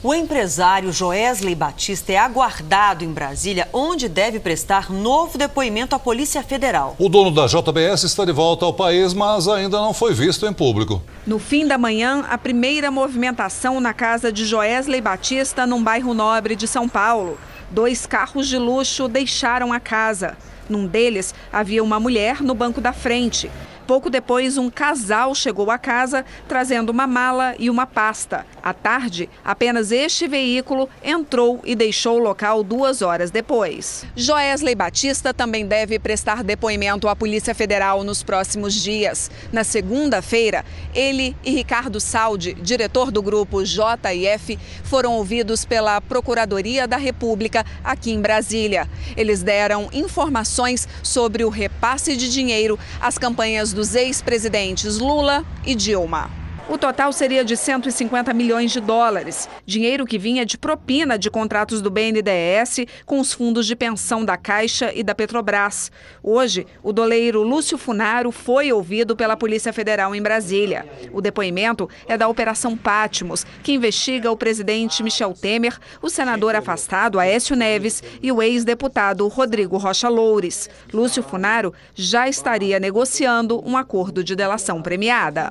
O empresário Joesley Batista é aguardado em Brasília, onde deve prestar novo depoimento à Polícia Federal. O dono da JBS está de volta ao país, mas ainda não foi visto em público. No fim da manhã, a primeira movimentação na casa de Joesley Batista, num bairro nobre de São Paulo. Dois carros de luxo deixaram a casa. Num deles havia uma mulher no banco da frente. Pouco depois, um casal chegou à casa trazendo uma mala e uma pasta. À tarde, apenas este veículo entrou e deixou o local duas horas depois. Joesley Batista também deve prestar depoimento à Polícia Federal nos próximos dias. Na segunda-feira, ele e Ricardo Saldi, diretor do grupo JF, foram ouvidos pela Procuradoria da República aqui em Brasília. Eles deram informações sobre o repasse de dinheiro às campanhas dos ex-presidentes Lula e Dilma. O total seria de 150 milhões de dólares, dinheiro que vinha de propina de contratos do BNDES com os fundos de pensão da Caixa e da Petrobras. Hoje, o doleiro Lúcio Funaro foi ouvido pela Polícia Federal em Brasília. O depoimento é da Operação Pátimos, que investiga o presidente Michel Temer, o senador afastado Aécio Neves e o ex-deputado Rodrigo Rocha Loures. Lúcio Funaro já estaria negociando um acordo de delação premiada.